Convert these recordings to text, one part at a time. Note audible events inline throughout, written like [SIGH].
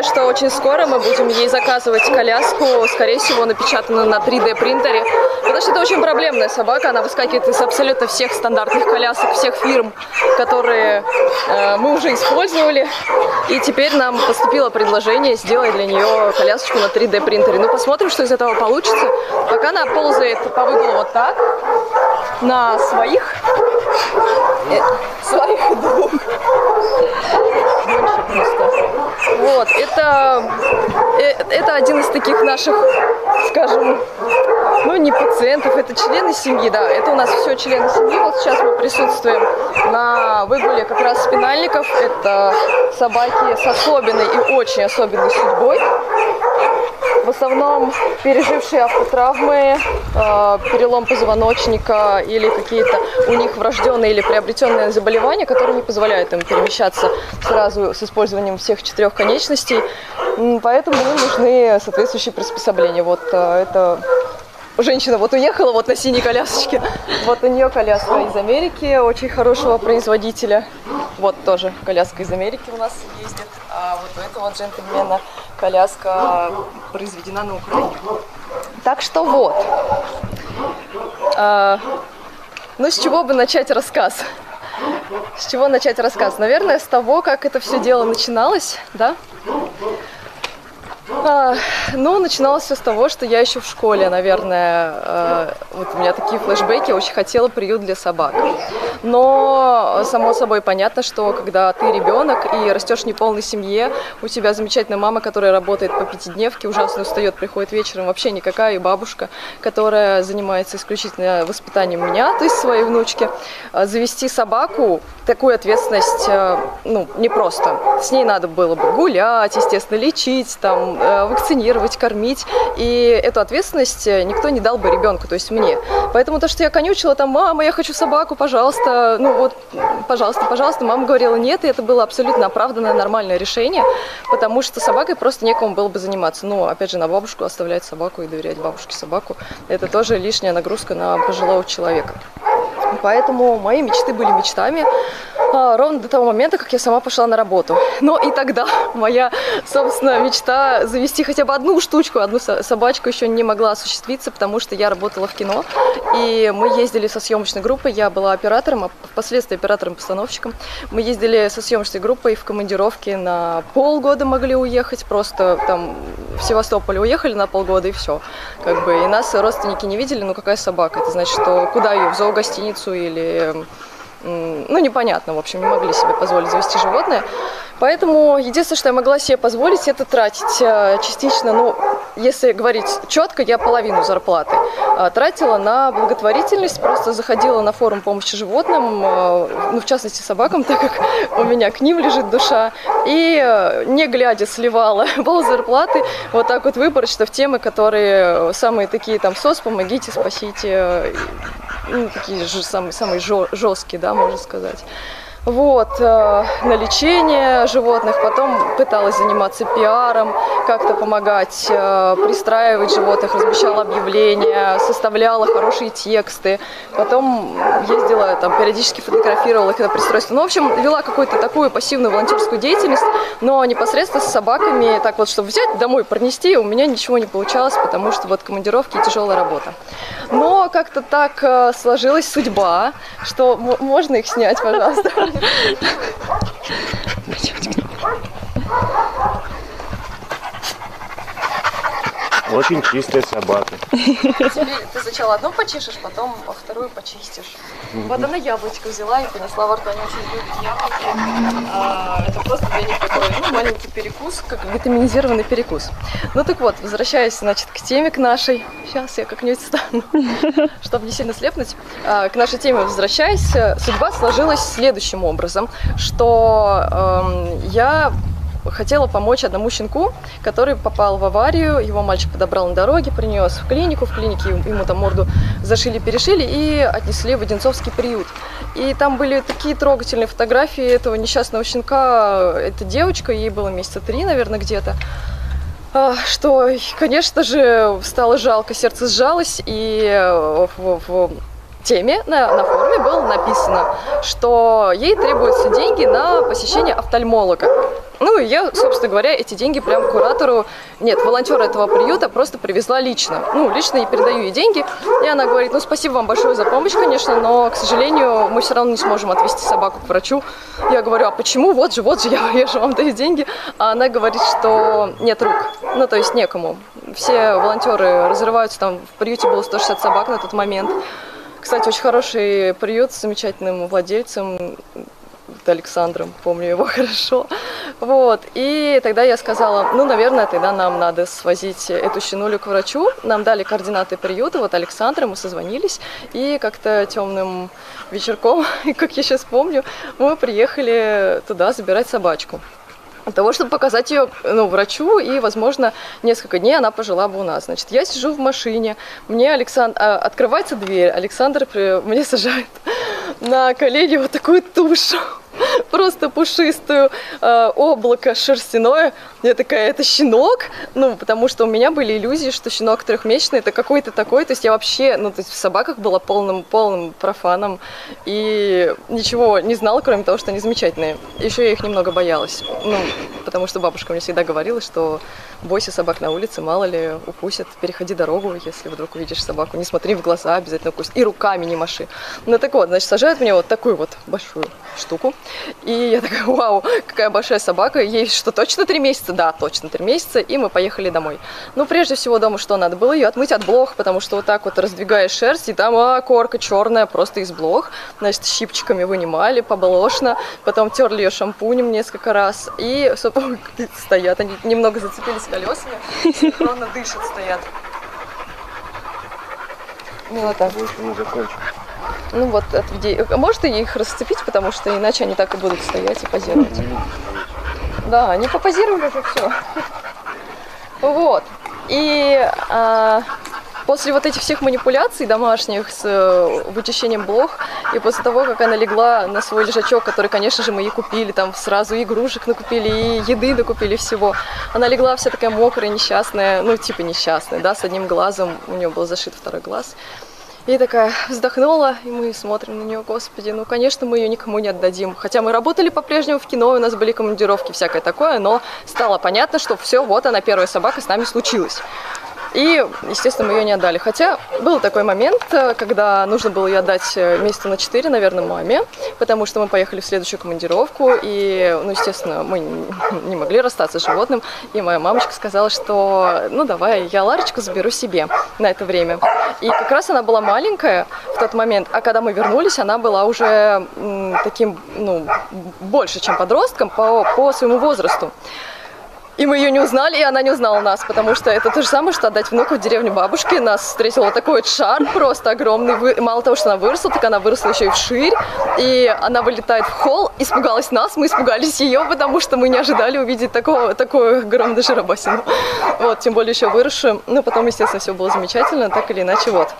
решили, что очень скоро мы будем ей заказывать коляску, скорее всего, напечатанную на 3D принтере, потому что это очень проблемная собака, она выскакивает из абсолютно всех стандартных колясок, всех фирм, которые э, мы уже использовали, и теперь нам поступило предложение сделать для нее колясочку на 3D принтере. Ну, посмотрим, что из этого получится. Пока она ползает по выгулу вот так, на своих, э, своих двух. Больше просто. Вот, это, э, это один из таких наших, скажем, ну не пациентов, это члены семьи, да, это у нас все члены семьи. Вот сейчас мы присутствуем на выгуле как раз спинальников. Это собаки с особенной и очень особенной судьбой. В основном пережившие автотравмы, э, перелом позвоночника или какие-то у них врожденные или приобретенные заболевания, которые не позволяют им перемещаться сразу с использованием всех четырех конечностей. Поэтому им нужны соответствующие приспособления. Вот э, это женщина вот уехала вот на синей колясочке. Вот у нее коляска из Америки, очень хорошего производителя. Вот тоже коляска из Америки у нас ездит. А вот у этого джентльмена коляска произведена на Украине. Так что вот. А, ну, с чего бы начать рассказ? С чего начать рассказ? Наверное, с того, как это все дело начиналось, да? А, ну, начиналось все с того, что я еще в школе, наверное, э, вот у меня такие флешбеки, очень хотела приют для собак. Но, само собой, понятно, что когда ты ребенок и растешь в неполной семье, у тебя замечательная мама, которая работает по пятидневке, ужасно устает, приходит вечером, вообще никакая, и бабушка, которая занимается исключительно воспитанием меня, то есть своей внучки. А завести собаку, такую ответственность, э, ну, непросто. С ней надо было бы гулять, естественно, лечить, там, Э, вакцинировать, кормить. И эту ответственность э, никто не дал бы ребенку, то есть мне. Поэтому то, что я конючила, там, мама, я хочу собаку, пожалуйста, ну вот, пожалуйста, пожалуйста, мама говорила нет, и это было абсолютно оправданное, нормальное решение, потому что собакой просто некому было бы заниматься. Ну, опять же, на бабушку оставлять собаку и доверять бабушке собаку, это тоже лишняя нагрузка на пожилого человека. Поэтому мои мечты были мечтами ровно до того момента, как я сама пошла на работу. Но и тогда моя, собственно, мечта завести хотя бы одну штучку, одну собачку еще не могла осуществиться, потому что я работала в кино, и мы ездили со съемочной группой, я была оператором, а впоследствии оператором-постановщиком. Мы ездили со съемочной группой в командировке на полгода могли уехать, просто там в Севастополь уехали на полгода и все. Как бы, и нас родственники не видели, ну какая собака, это значит, что куда ее, в зоогостиницу или ну, непонятно, в общем, не могли себе позволить завести животное. Поэтому единственное, что я могла себе позволить, это тратить э, частично, ну, если говорить четко, я половину зарплаты э, тратила на благотворительность, просто заходила на форум помощи животным, э, ну, в частности, собакам, [LAUGHS] так как у меня к ним лежит душа, и не глядя сливала [LAUGHS] пол зарплаты вот так вот выборочно в темы, которые самые такие там СОС, помогите, спасите, ну, такие же самые, самые жесткие, да, можно сказать вот, э, на лечение животных, потом пыталась заниматься пиаром, как-то помогать э, пристраивать животных, размещала объявления, составляла хорошие тексты, потом ездила, там, периодически фотографировала их это пристройство. Ну, в общем, вела какую-то такую пассивную волонтерскую деятельность, но непосредственно с собаками, так вот, чтобы взять домой, пронести, у меня ничего не получалось, потому что вот командировки и тяжелая работа. Но как-то так э, сложилась судьба, что можно их снять, пожалуйста. Очень чистая собака. Ты сначала одну почешешь, потом вторую почистишь. Вот она яблочко взяла и понесла во рту. Они очень любят яблоки. А, это просто для них такой ну, маленький перекус, как витаминизированный перекус. Ну так вот, возвращаясь, значит, к теме к нашей. Сейчас я как-нибудь встану, [LAUGHS] чтобы не сильно слепнуть. А, к нашей теме возвращаясь, судьба сложилась следующим образом, что э, я хотела помочь одному щенку, который попал в аварию. Его мальчик подобрал на дороге, принес в клинику. В клинике ему там морду зашили-перешили и отнесли в Одинцовский приют. И там были такие трогательные фотографии этого несчастного щенка. Это девочка, ей было месяца три, наверное, где-то а, что, конечно же, стало жалко, сердце сжалось, и в теме на, на форуме было написано, что ей требуются деньги на посещение офтальмолога. Ну, и я, собственно говоря, эти деньги прям куратору, нет, волонтеру этого приюта просто привезла лично. Ну, лично и передаю ей деньги. И она говорит, ну, спасибо вам большое за помощь, конечно, но, к сожалению, мы все равно не сможем отвезти собаку к врачу. Я говорю, а почему? Вот же, вот же, [LAUGHS] я, я же вам даю деньги. А она говорит, что нет рук. Ну, то есть некому. Все волонтеры разрываются, там в приюте было 160 собак на тот момент. Кстати, очень хороший приют с замечательным владельцем, Александром, помню его [LAUGHS] хорошо. Вот. И тогда я сказала, ну, наверное, тогда нам надо свозить эту щенулю к врачу. Нам дали координаты приюта, вот Александра, мы созвонились. И как-то темным вечерком, [LAUGHS] как я сейчас помню, мы приехали туда забирать собачку для того, чтобы показать ее ну, врачу, и, возможно, несколько дней она пожила бы у нас. Значит, я сижу в машине, мне Александр... А, открывается дверь, Александр мне сажает на колени вот такую тушу просто пушистую, э, облако шерстяное. Я такая, это щенок? Ну, потому что у меня были иллюзии, что щенок трехмесячный это какой-то такой. То есть я вообще, ну, то есть в собаках была полным, полным профаном. И ничего не знала, кроме того, что они замечательные. Еще я их немного боялась. Ну, потому что бабушка мне всегда говорила, что бойся собак на улице, мало ли укусят. Переходи дорогу, если вдруг увидишь собаку. Не смотри в глаза, обязательно укусит. И руками не маши. Ну, так вот, значит, сажают мне вот такую вот большую штуку. И я такая, вау, какая большая собака. Ей что, точно три месяца? Да, точно три месяца. И мы поехали домой. Ну, прежде всего дома что надо было? Ее отмыть от блох, потому что вот так вот раздвигаешь шерсть, и там а, корка черная просто из блох. Значит, щипчиками вынимали, поболошно. Потом терли ее шампунем несколько раз. И, собственно, [LAUGHS] стоят. Они немного зацепились колесами. Синхронно дышат, стоят. Ну, вот так. Мы закончим. Ну вот, отведи. Может их расцепить, потому что иначе они так и будут стоять и позировать. Да, они попозировали уже все. [LAUGHS] Вот. И а, после вот этих всех манипуляций домашних с э, вычищением блох, и после того, как она легла на свой лежачок, который, конечно же, мы ей купили, там сразу игрушек накупили, и еды накупили всего, она легла вся такая мокрая, несчастная, ну, типа несчастная, да, с одним глазом, у нее был зашит второй глаз. И такая вздохнула, и мы смотрим на нее, господи, ну, конечно, мы ее никому не отдадим. Хотя мы работали по-прежнему в кино, у нас были командировки, всякое такое, но стало понятно, что все, вот она, первая собака, с нами случилась. И, естественно, мы ее не отдали. Хотя был такой момент, э, когда нужно было ее отдать э, месяца на 4, наверное, маме, потому что мы поехали в следующую командировку, и, ну, естественно, мы [LAUGHS] не могли расстаться с животным, и моя мамочка сказала, что, ну, давай, я Ларочку заберу себе на это время. И как раз она была маленькая в тот момент, а когда мы вернулись, она была уже таким, ну, больше, чем подростком по, по своему возрасту. И мы ее не узнали, и она не узнала нас, потому что это то же самое, что отдать внуку в деревню бабушки. Нас встретил вот такой вот шар просто огромный. Мало того, что она выросла, так она выросла еще и вширь. И она вылетает в холл, испугалась нас, мы испугались ее, потому что мы не ожидали увидеть такого, такую огромную жиробасину. Вот, тем более еще выросшую. Ну, потом, естественно, все было замечательно, так или иначе, вот.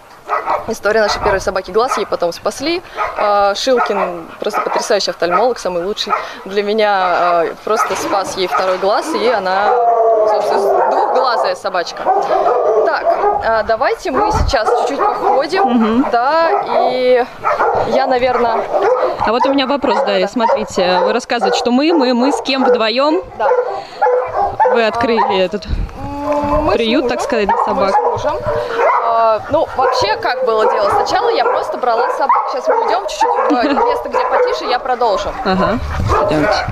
История нашей первой собаки Глаз, ей потом спасли. А, Шилкин просто потрясающий офтальмолог, самый лучший. Для меня а, просто спас ей второй глаз, и она, собственно, двухглазая собачка. Так, а, давайте мы сейчас чуть-чуть походим, угу. да, и я, наверное... А вот у меня вопрос, Дарья, смотрите, вы рассказываете, что мы, мы, мы с кем вдвоем? Да. Вы открыли этот мы приют, так сказать, для собак. Мы с мужем. А, ну, вообще, как было дело? Сначала я просто брала собак. Сейчас мы уйдем чуть-чуть в место, где потише, я продолжу. Ага, идемте.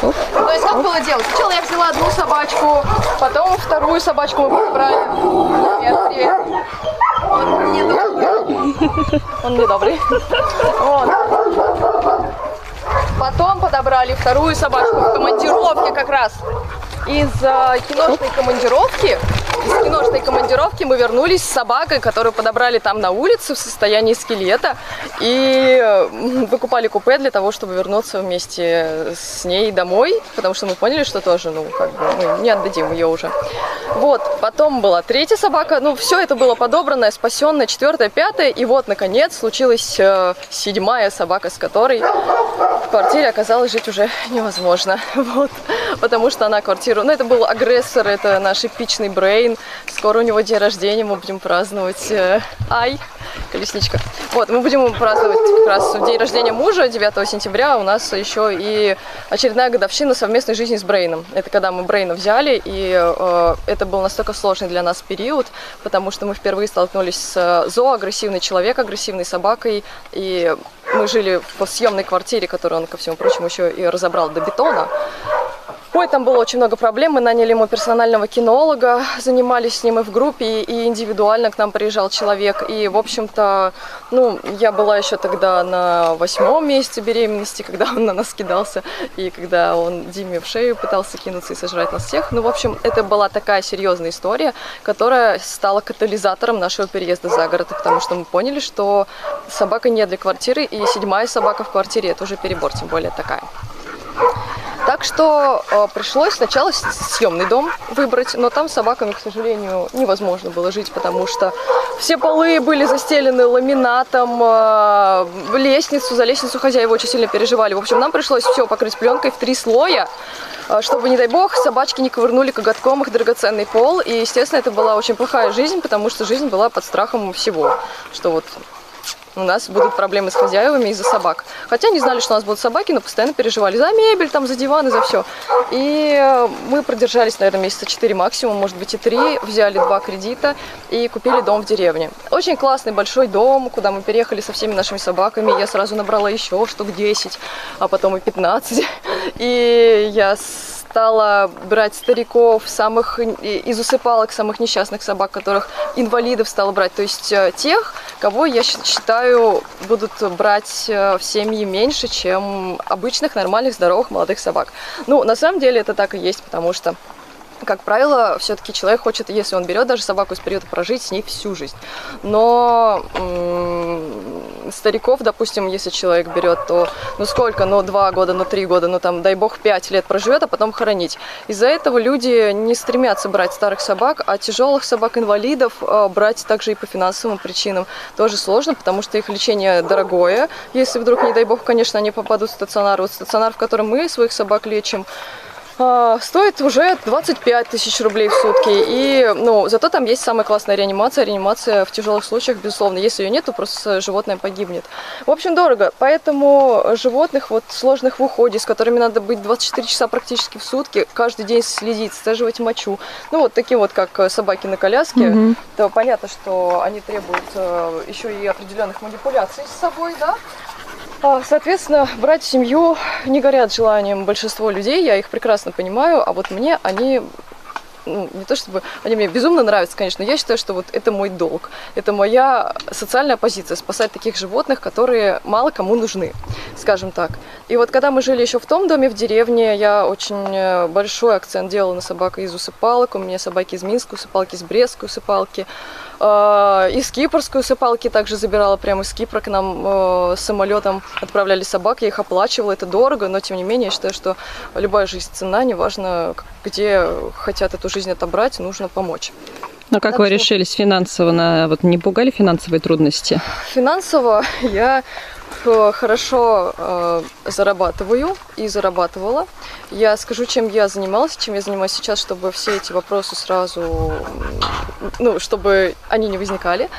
То есть как было дело? Сначала я взяла одну собачку, потом вторую собачку мы подобрали. Привет, привет. Он недобрый. Он недобрый. Вот. Потом подобрали вторую собачку в командировке как раз. Из э, киношной командировки киношной командировки мы вернулись с собакой, которую подобрали там на улице в состоянии скелета. И выкупали купе для того, чтобы вернуться вместе с ней домой, потому что мы поняли, что тоже, ну, как бы, мы не отдадим ее уже. Вот, потом была третья собака, ну, все это было подобранное, спасенное, четвертая, пятая, и вот, наконец, случилась э, седьмая собака, с которой квартире оказалось жить уже невозможно. [LAUGHS] Вот. Потому что она квартиру... Ну, это был агрессор, это наш эпичный Брейн. Скоро у него день рождения, мы будем праздновать... Э, ай, колесничка. Вот, мы будем праздновать как раз день рождения мужа 9 сентября. У нас еще и очередная годовщина совместной жизни с Брейном. Это когда мы Брейна взяли, и э, это был настолько сложный для нас период, потому что мы впервые столкнулись с зооагрессивный человек, агрессивной собакой, и мы жили в съемной квартире, которую он, ко всему прочему, еще и разобрал до бетона. Ой, там было очень много проблем. Мы наняли ему персонального кинолога, занимались с ним и в группе, и индивидуально к нам приезжал человек. И, в общем-то, ну, я была еще тогда на восьмом месяце беременности, когда он на нас кидался, и когда он Диме в шею пытался кинуться и сожрать нас всех. Ну, в общем, это была такая серьезная история, которая стала катализатором нашего переезда за город, потому что мы поняли, что собака не для квартиры, и седьмая собака в квартире – это уже перебор, тем более такая. Так что э, пришлось сначала съемный дом выбрать, но там с собаками, к сожалению, невозможно было жить, потому что все полы были застелены ламинатом, э, лестницу, за лестницу хозяева очень сильно переживали. В общем, нам пришлось все покрыть пленкой в три слоя, э, чтобы, не дай бог, собачки не ковырнули коготком их драгоценный пол. И, естественно, это была очень плохая жизнь, потому что жизнь была под страхом всего, что вот у нас будут проблемы с хозяевами из-за собак. Хотя не знали, что у нас будут собаки, но постоянно переживали за мебель, там, за диваны, за все. И э, мы продержались, наверное, месяца 4 максимум, может быть и 3, взяли два кредита и купили дом в деревне. Очень классный большой дом, куда мы переехали со всеми нашими собаками. Я сразу набрала еще штук 10, а потом и 15. [LAUGHS] И я стала брать стариков, самых из усыпалок, самых несчастных собак, которых инвалидов стала брать. То есть э, тех, кого я считаю будут брать э, в семьи меньше, чем обычных, нормальных, здоровых, молодых собак. Ну, на самом деле это так и есть, потому что как правило, все-таки человек хочет, если он берет даже собаку из приюта, прожить с ней всю жизнь. Но стариков, допустим, если человек берет, то ну сколько, ну два года, ну три года, ну там, дай бог, пять лет проживет, а потом хоронить. Из-за этого люди не стремятся брать старых собак, а тяжелых собак-инвалидов э, брать также и по финансовым причинам тоже сложно, потому что их лечение дорогое. Если вдруг, не дай бог, конечно, они попадут в стационар. Вот стационар, в котором мы своих собак лечим, стоит уже 25 тысяч рублей в сутки. И, ну, зато там есть самая классная реанимация. Реанимация в тяжелых случаях, безусловно. Если ее нет, то просто животное погибнет. В общем, дорого. Поэтому животных вот сложных в уходе, с которыми надо быть 24 часа практически в сутки, каждый день следить, сцеживать мочу. Ну, вот такие вот, как собаки на коляске. Mm-hmm. То понятно, что они требуют э, еще и определенных манипуляций с собой, да. А, соответственно, брать семью не горят желанием большинство людей, я их прекрасно понимаю, а вот мне они ну, не то чтобы они мне безумно нравятся, конечно, но я считаю, что вот это мой долг, это моя социальная позиция, спасать таких животных, которые мало кому нужны, скажем так. И вот когда мы жили еще в том доме в деревне, я очень э, большой акцент делала на собак из усыпалок, у меня собаки из Минска усыпалки, из Брестской усыпалки, а, из Кипрской усыпалки также забирала прямо из Кипра к нам э, самолетом отправляли собак, я их оплачивала, это дорого, но тем не менее я считаю, что любая жизнь цена, неважно где хотят эту жизнь отобрать, нужно помочь. А как так вы что... решились финансово? На... Вот не пугали финансовые трудности? Финансово я Э, хорошо э, зарабатываю и зарабатывала. Я скажу, чем я занималась, чем я занимаюсь сейчас, чтобы все эти вопросы сразу, ну, чтобы они не возникали.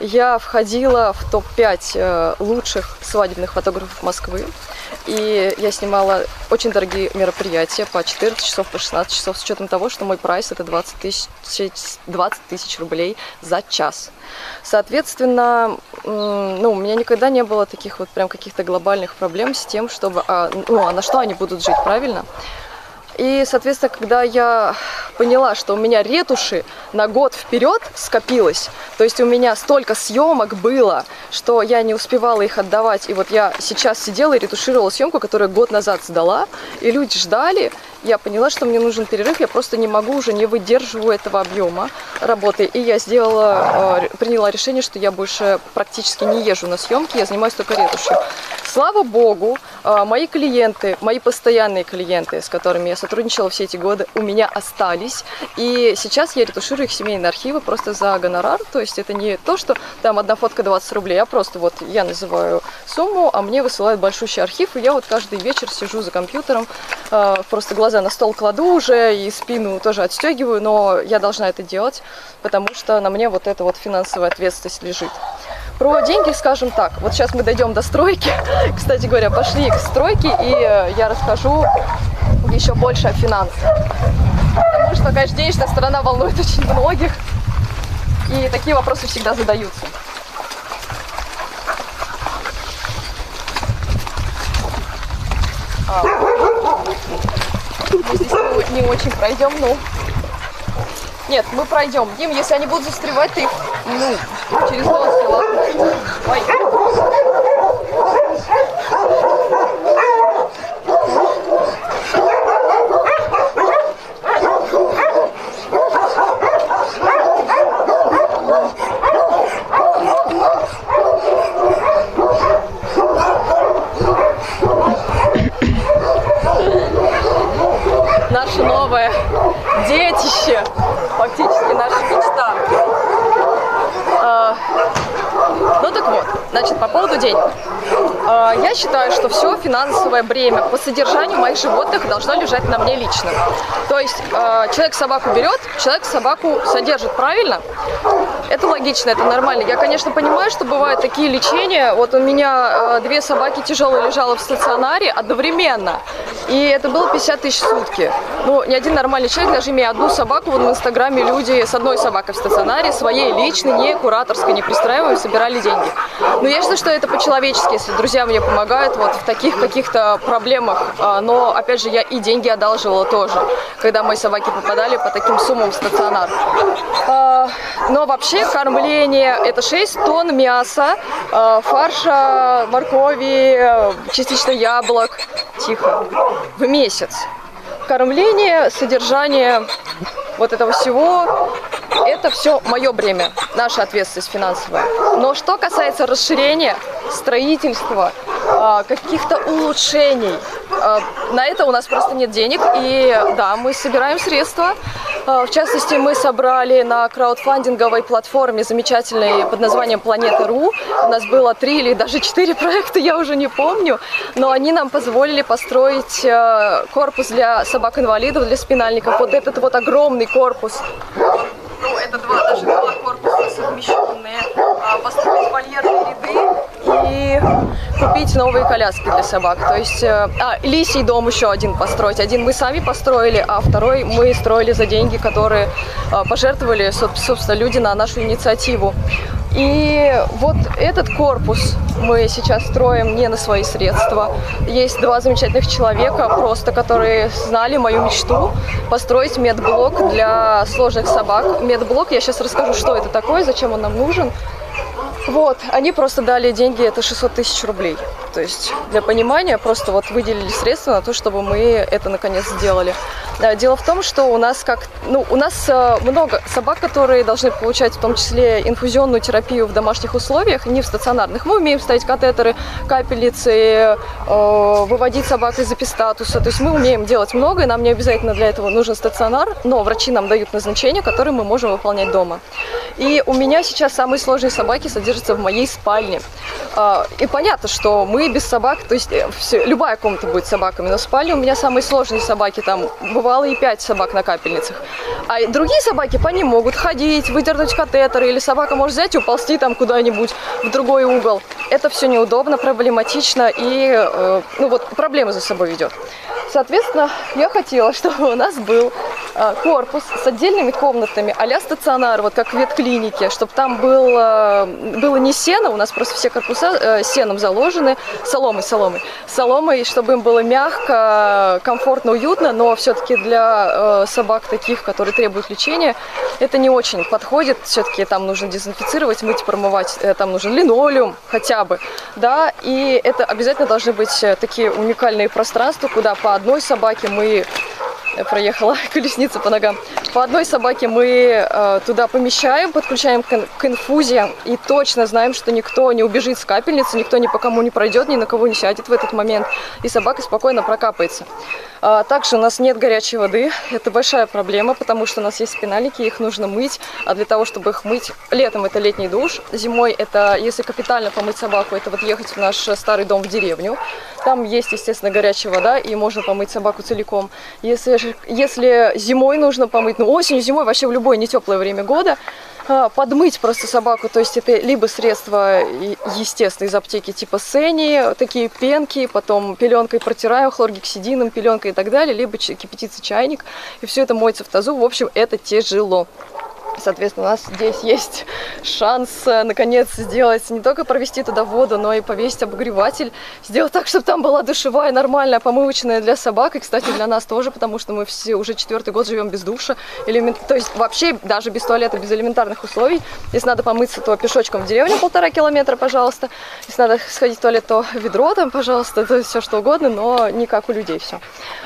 Я входила в топ-5 э, лучших свадебных фотографов Москвы. И я снимала очень дорогие мероприятия по 14 часов, по 16 часов, с учетом того, что мой прайс это 20 тысяч, 20 тысяч рублей за час. Соответственно, ну, у меня никогда не было таких вот прям каких-то глобальных проблем с тем, чтобы, а, ну, а на что они будут жить, правильно? И, соответственно, когда я поняла, что у меня ретуши на год вперед скопилось, то есть у меня столько съемок было, что я не успевала их отдавать. И вот я сейчас сидела и ретушировала съемку, которую год назад сдала, и люди ждали. Я поняла, что мне нужен перерыв, я просто не могу уже, не выдерживаю этого объема работы. И я сделала, э, приняла решение, что я больше практически не езжу на съемки, я занимаюсь только ретушью. Слава богу, А, Мои клиенты, мои постоянные клиенты, с которыми я сотрудничала все эти годы, у меня остались. И сейчас я ретуширую их семейные архивы просто за гонорар. То есть это не то, что там одна фотка 20 рублей, а просто вот я называю сумму, а мне высылают большущий архив, и я вот каждый вечер сижу за компьютером, э, просто глаза на стол кладу уже и спину тоже отстегиваю, но я должна это делать, потому что на мне вот эта вот финансовая ответственность лежит. Про деньги скажем так. Вот сейчас мы дойдем до стройки. [LAUGHS] Кстати говоря, пошли к стройке, и э, я расскажу еще больше о финансах. Потому что, конечно, денежная сторона волнует [LAUGHS] очень многих. И такие вопросы всегда задаются. А, мы здесь не, очень пройдем, ну. Нет, мы пройдем. Дим, если они будут застревать, ты их, ну, через доски, ладно? Ой. Наше новое детище, фактически наша мечта. А, Ну так вот, значит, по поводу денег. А, Я считаю, что все финансовое бремя по содержанию моих животных должно лежать на мне лично. То есть а, человек собаку берет, человек собаку содержит, правильно? Это логично, это нормально. Я, конечно, понимаю, что бывают такие лечения. Вот у меня э, две собаки тяжелые лежало в стационаре одновременно. И это было 50 тысяч в сутки. Ну, ни один нормальный человек, даже имея одну собаку, вот в Инстаграме люди с одной собакой в стационаре, своей личной, не кураторской, не пристраиваем, собирали деньги. Но я считаю, что это по-человечески, если друзья мне помогают вот в таких каких-то проблемах. А, Но, опять же, я и деньги одалживала тоже, когда мои собаки попадали по таким суммам в стационар. А, Но вообще кормление – это 6 тонн мяса, а, фарша, моркови, частично яблок. Тихо. В месяц. Кормление, содержание вот этого всего – это все мое бремя, наша ответственность финансовая. Но что касается расширения, строительства, а, каких-то улучшений, а, на это у нас просто нет денег. И да, мы собираем средства. А, В частности, мы собрали на краудфандинговой платформе замечательной под названием Планета.ру. У нас было три или даже четыре [LAUGHS] проекта, я уже не помню. Но они нам позволили построить корпус для собак-инвалидов, для спинальников. Вот этот вот огромный корпус. Ну, это два, даже два корпуса совмещенные. А, Построить вольерные ряды и купить новые коляски для собак. То есть, э, а, лисий дом еще один построить. Один мы сами построили, а второй мы строили за деньги, которые э, пожертвовали, соб- собственно, люди на нашу инициативу. И вот этот корпус мы сейчас строим не на свои средства. Есть два замечательных человека, просто которые знали мою мечту построить медблок для сложных собак. Медблок, я сейчас расскажу, что это такое, зачем он нам нужен. Вот, они просто дали деньги, это 600 тысяч рублей. То есть, для понимания, просто вот выделили средства на то, чтобы мы это наконец сделали. Да, дело в том, что у нас как, ну, у нас э, много собак, которые должны получать в том числе инфузионную терапию в домашних условиях, не в стационарных. Мы умеем ставить катетеры, капельницы, э, выводить собак из эпистатуса. То есть мы умеем делать много, и нам не обязательно для этого нужен стационар, но врачи нам дают назначение, которое мы можем выполнять дома. И у меня сейчас самые сложные собаки содержатся в моей спальне. А, И понятно, что мы без собак, то есть э, всё- любая комната будет с собаками, но спальне у меня самые сложные собаки, там бывало и пять собак на капельницах. А другие собаки по ним могут ходить, выдернуть катетер, или собака может взять и уползти там куда-нибудь в другой угол. Это все неудобно, проблематично и э, ну вот проблемы за собой ведет. Соответственно, я хотела, [LAUGHS] чтобы у нас был э, корпус с отдельными комнатами, а стационар, вот как в ветклинике, чтобы там был, э, было не сено, у нас просто все корпуса э, сеном заложены, соломой, соломой, соломой, чтобы им было мягко, комфортно, уютно, но все-таки для э, собак таких, которые требуют лечения, это не очень подходит, все-таки там нужно дезинфицировать, мыть, промывать, э, там нужен линолеум хотя бы, да, и это обязательно должны быть э, такие уникальные пространства, куда по одной собаке мы проехала [LAUGHS] колесница по ногам. По одной собаке мы э, туда помещаем, подключаем к, инфузиям и точно знаем, что никто не убежит с капельницы, никто ни по кому не пройдет, ни на кого не сядет в этот момент, и собака спокойно прокапается. А, также у нас нет горячей воды, это большая проблема, потому что у нас есть спинальники, их нужно мыть, а для того, чтобы их мыть, летом это летний душ, зимой это, если капитально помыть собаку, это вот ехать в наш старый дом в деревню, там есть, естественно, горячая вода, и можно помыть собаку целиком. Если, если зимой нужно помыть, ну осенью, зимой, вообще в любое нетеплое время года, а, подмыть просто собаку, то есть это либо средства, естественно, из аптеки типа Сени, такие пенки, потом пеленкой протираем, хлоргексидином, пеленкой и так далее, либо кипятится чайник, и все это моется в тазу, в общем, это тяжело. Соответственно, у нас здесь есть шанс э, наконец сделать, не только провести туда воду, но и повесить обогреватель, сделать так, чтобы там была душевая, нормальная, помывочная для собак, и, кстати, для нас тоже, потому что мы все уже четвертый год живем без душа, элемент... то есть вообще даже без туалета, без элементарных условий. Если надо помыться, то пешочком в деревню полтора километра, пожалуйста. Если надо сходить в туалет, то ведро там, пожалуйста, то есть все что угодно, но не как у людей все.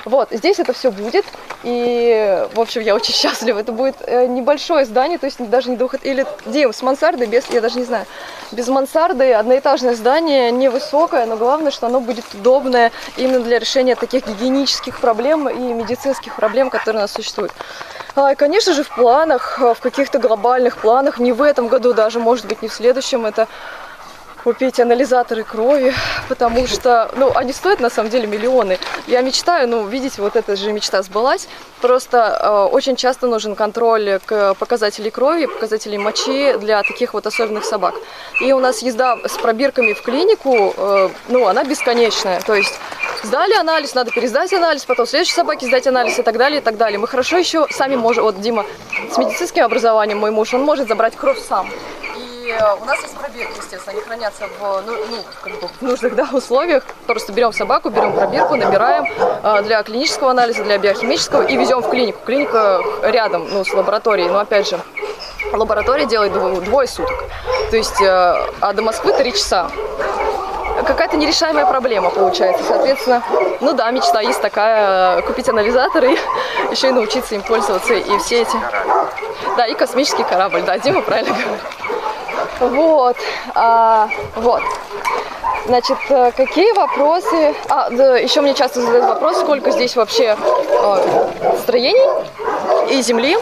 Вот, здесь это все будет, и, в общем, я очень [LAUGHS] счастлива. Это будет э, небольшое здание, здание, то есть даже не двух... Или где? С мансардой, без... Я даже не знаю. Без мансарды одноэтажное здание, невысокое, но главное, что оно будет удобное именно для решения таких гигиенических проблем и медицинских проблем, которые у нас существуют. А, и, конечно же, в планах, в каких-то глобальных планах, не в этом году даже, может быть, не в следующем, это купить анализаторы крови, потому что, ну, они стоят на самом деле миллионы. Я мечтаю, ну, видите, вот эта же мечта сбылась. Просто э, очень часто нужен контроль к показателей крови, показателей мочи для таких вот особенных собак. И у нас езда с пробирками в клинику, э, ну, она бесконечная. То есть сдали анализ, надо пересдать анализ, потом следующей собаке сдать анализ и так далее, и так далее. Мы хорошо еще сами можем, вот Дима с медицинским образованием, мой муж, он может забрать кровь сам. У нас есть пробирки, естественно, они хранятся в, ну, ну, как бы в нужных да, условиях. Просто берем собаку, берем пробирку, набираем э, для клинического анализа, для биохимического и везем в клинику. Клиника рядом ну, с лабораторией, но опять же, лаборатория делает двое суток. То есть, э, а до Москвы три часа какая-то нерешаемая проблема получается. Соответственно, ну да, мечта есть такая, купить анализаторы, и [LAUGHS] еще и научиться им пользоваться, и все эти... Да, и космический корабль, да, Дима правильно говорит. Вот, а, вот. Значит, э, какие вопросы? А, да, еще мне часто задают вопрос, сколько здесь вообще э, строений и земли.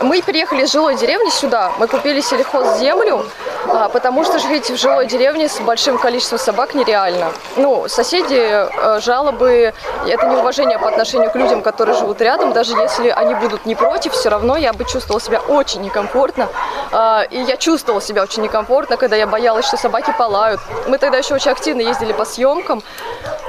Мы переехали из жилой деревни сюда. Мы купили сельхозземлю, а, потому что жить в жилой деревне с большим количеством собак нереально. Ну, соседи, э, жалобы, это неуважение по отношению к людям, которые живут рядом. Даже если они будут не против, все равно я бы чувствовала себя очень некомфортно. А, и я чувствовала себя очень некомфортно, когда я боялась, что собаки полают. Мы тогда еще очень активно ездили по съемкам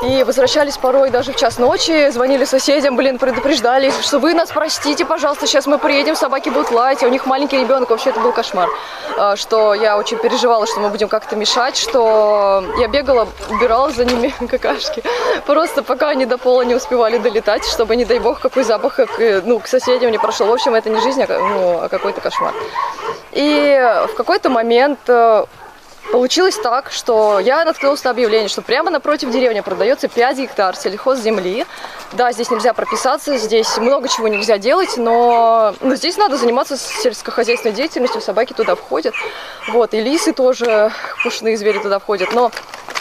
и возвращались порой даже в час ночи, звонили соседям, блин, предупреждали, что вы нас простите, пожалуйста, сейчас мы приедем, собаки будут лаять, а у них маленький ребенок, вообще это был кошмар. А, что я очень переживала, что мы будем как-то мешать, что я бегала, убирала за ними [LAUGHS] какашки, просто пока они до пола не успевали долетать, чтобы, не дай бог, какой запах как, ну, к соседям не прошел. В общем, это не жизнь, а, ну, а какой-то кошмар. И в какой-то момент э, Получилось так, что я наткнулась на объявление, что прямо напротив деревни продается 5 гектар сельхозземли. Да, здесь нельзя прописаться, здесь много чего нельзя делать, но ну, здесь надо заниматься сельскохозяйственной деятельностью, собаки туда входят. Вот, и лисы тоже, пушные звери туда входят. Но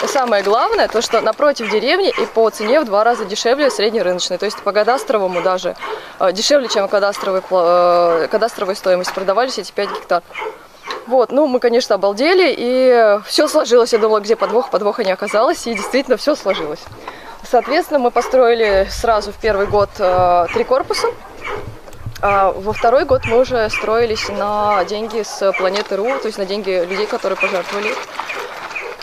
самое главное, то что напротив деревни и по цене в два раза дешевле среднерыночной. То есть по кадастровому даже э, дешевле, чем кадастровой, э, стоимость продавались эти 5 гектар. Вот, ну, мы, конечно, обалдели, и все сложилось. Я думала, где подвох, подвоха не оказалось, и действительно все сложилось. Соответственно, мы построили сразу в первый год э, три корпуса. А во второй год мы уже строились на деньги с планеты РУ, то есть на деньги людей, которые пожертвовали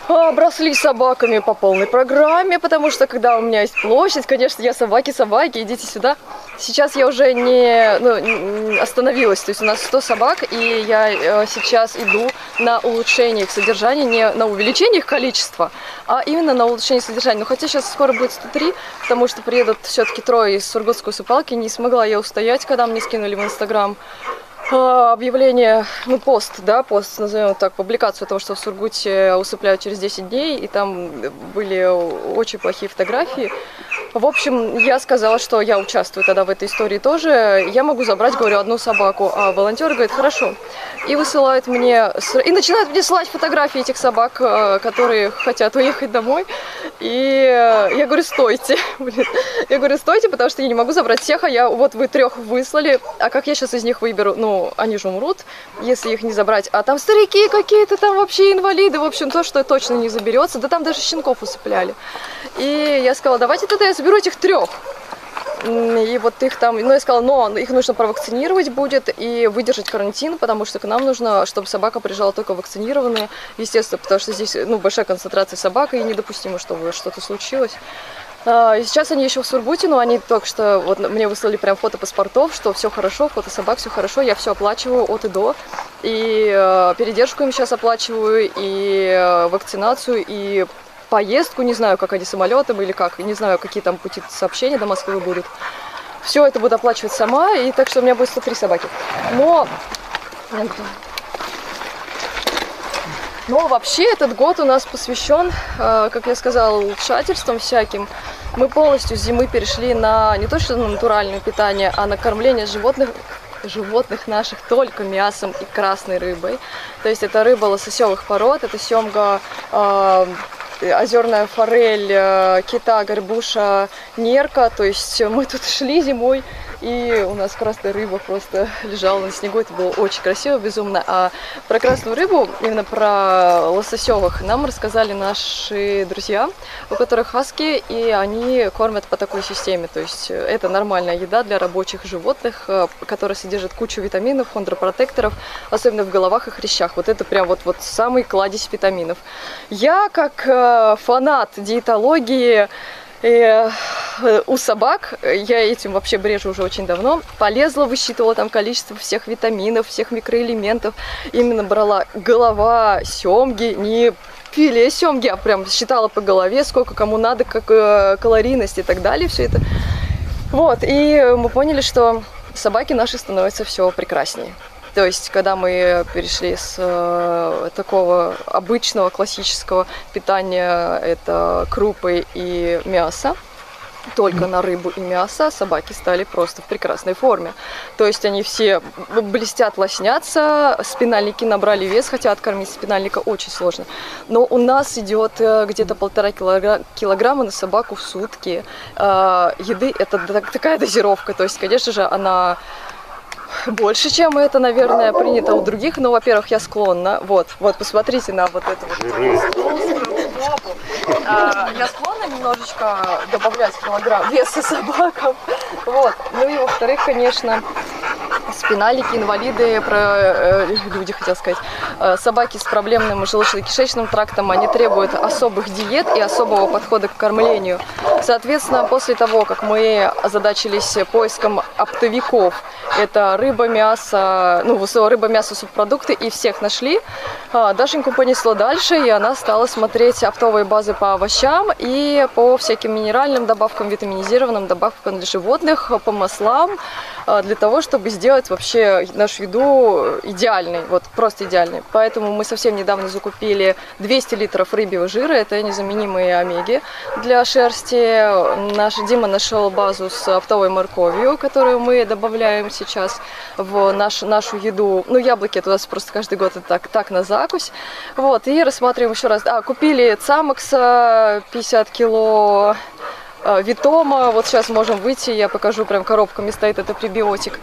обросли собаками по полной программе, потому что когда у меня есть площадь, конечно, я собаки, собаки, идите сюда. Сейчас я уже не ну, остановилась, то есть у нас 100 собак, и я э, сейчас иду на улучшение их содержания, не на увеличение их количества, а именно на улучшение содержания. Но хотя сейчас скоро будет 103, потому что приедут все-таки трое из Сургутской супалки, не смогла я устоять, когда мне скинули в Инстаграм объявление, ну пост, да, пост, назовем так, публикацию того, что в Сургуте усыпляют через 10 дней, и там были очень плохие фотографии. В общем, я сказала, что я участвую тогда в этой истории тоже. Я могу забрать, говорю, одну собаку. А волонтер говорит, хорошо. И высылают мне, и начинают мне слать фотографии этих собак, э, которые хотят уехать домой. И я говорю, стойте. [LAUGHS] Я говорю, стойте, потому что я не могу забрать всех, а я, вот вы трех выслали, а как я сейчас из них выберу? Ну, они же умрут, если их не забрать. А там старики какие-то, там вообще инвалиды, в общем, то, что точно не заберется. Да там даже щенков усыпляли. И я сказала, давайте тогда я заберу этих трех. И вот их там, ну я сказала, но их нужно провакцинировать будет и выдержать карантин, потому что к нам нужно, чтобы собака приезжала только вакцинированная, естественно, потому что здесь ну, большая концентрация собак, и недопустимо, чтобы что-то случилось. А, сейчас они еще в Сургуте, но они только что вот мне выслали прям фото паспортов, что все хорошо, фото собак, все хорошо, я все оплачиваю от и до. И э, передержку им сейчас оплачиваю, и э, вакцинацию, и поездку, не знаю, как они самолетом или как, не знаю, какие там пути сообщения до Москвы будут. Все это буду оплачивать сама, и так что у меня будет 103 собаки. Но но вообще этот год у нас посвящен, э, как я сказала, улучшательствам всяким. Мы полностью с зимы перешли на не то что на натуральное питание, а на кормление животных животных наших только мясом и красной рыбой. То есть это рыба лососевых пород, это семга, э, озерная форель, э, кита, горбуша, нерка. То есть мы тут шли зимой и у нас красная рыба просто [LAUGHS] лежала на снегу. Это было очень красиво, безумно. А про красную рыбу, именно про лососевых, нам рассказали наши друзья, у которых хаски, и они кормят по такой системе. То есть это нормальная еда для рабочих животных, э, которая содержит кучу витаминов, хондропротекторов, особенно в головах и хрящах. Вот это прям вот, вот самый кладезь витаминов. Я, как э, фанат диетологии, и э, у собак, я этим вообще брежу уже очень давно, полезла, высчитывала там количество всех витаминов, всех микроэлементов. Именно брала голова семги, не филе семги, а прям считала по голове, сколько кому надо, как э, калорийность и так далее, все это. Вот, и мы поняли, что собаки наши становятся все прекраснее. То есть, когда мы перешли с э, такого обычного классического питания, это крупы и мясо, только на рыбу и мясо, собаки стали просто в прекрасной форме. То есть они все блестят, лоснятся, спинальники набрали вес, хотя откормить спинальника очень сложно. Но у нас идет э, где-то полтора килограмма на собаку в сутки. Э, еды это такая дозировка, то есть, конечно же, она больше, чем это, наверное, принято у других. Но, во-первых, я склонна. Вот, вот, посмотрите на вот эту вот а, я склонна немножечко добавлять килограмм веса собакам. Вот. Ну и во-вторых, конечно, спиналики, инвалиды, про, э, люди, хотел сказать, э, собаки с проблемным желудочно-кишечным трактом, они требуют особых диет и особого подхода к кормлению. Соответственно, после того, как мы озадачились поиском оптовиков, это рыба, мясо, ну, рыба, мясо, субпродукты, и всех нашли, э, Дашеньку понесло дальше, и она стала смотреть оптовые базы по овощам и по всяким минеральным добавкам, витаминизированным добавкам для животных, по маслам, для того, чтобы сделать вообще нашу еду идеальной, вот просто идеальной. Поэтому мы совсем недавно закупили 200 литров рыбьего жира, это незаменимые омеги для шерсти. Наш Дима нашел базу с оптовой морковью, которую мы добавляем сейчас в наш, нашу еду. Ну, яблоки это у нас просто каждый год это так, так на закусь. Вот, и рассматриваем еще раз. А, купили цамакса 50 кило, а, Витома, вот сейчас можем выйти, я покажу, прям коробками стоит. Это пребиотик.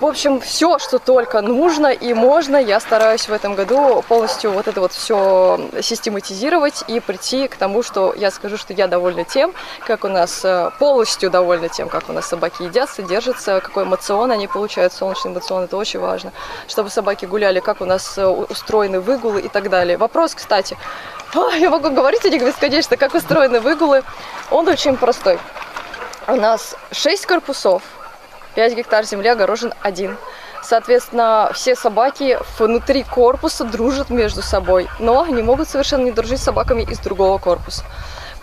В общем, все, что только нужно и можно, я стараюсь в этом году полностью вот это вот все систематизировать и прийти к тому, что я скажу, что я довольна тем, как у нас э, полностью довольна тем, как у нас собаки едят, содержатся, какой эмоцион они получают, солнечный эмоцион, это очень важно, чтобы собаки гуляли, как у нас э, устроены выгулы и так далее. Вопрос, кстати, [LAUGHS] я могу говорить о них бесконечно, как устроены выгулы, он очень простой. У нас 6 корпусов, 5 гектар земли огорожен один. Соответственно, все собаки внутри корпуса дружат между собой, но они могут совершенно не дружить с собаками из другого корпуса.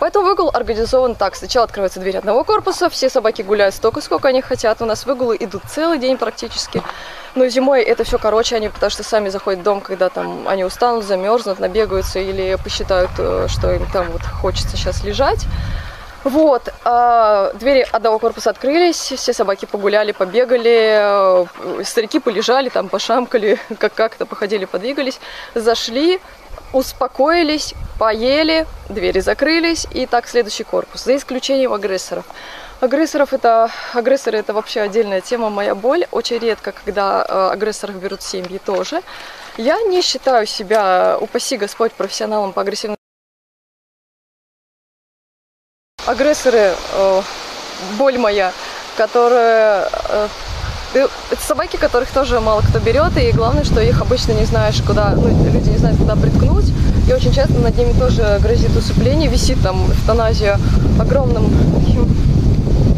Поэтому выгул организован так. Сначала открывается дверь одного корпуса, все собаки гуляют столько, сколько они хотят. У нас выгулы идут целый день практически. Но зимой это все короче, они потому что сами заходят в дом, когда там они устанут, замерзнут, набегаются или посчитают, э, что им там вот хочется сейчас лежать. Вот, а, двери одного корпуса открылись, все собаки погуляли, побегали, э, старики полежали, там пошамкали, [LAUGHS] как- как-то походили, подвигались, зашли, успокоились, поели, двери закрылись, и так следующий корпус, за исключением агрессоров. Агрессоров это, агрессоры это вообще отдельная тема, моя боль. Очень редко, когда э, агрессоров берут семьи тоже. Я не считаю себя, упаси Господь, профессионалом по агрессивным агрессоры, э, боль моя, которые... э, э, это собаки, которых тоже мало кто берет, и главное, что их обычно не знаешь, куда, ну, люди не знают, куда приткнуть, и очень часто над ними тоже грозит усыпление, висит там эвтаназия огромным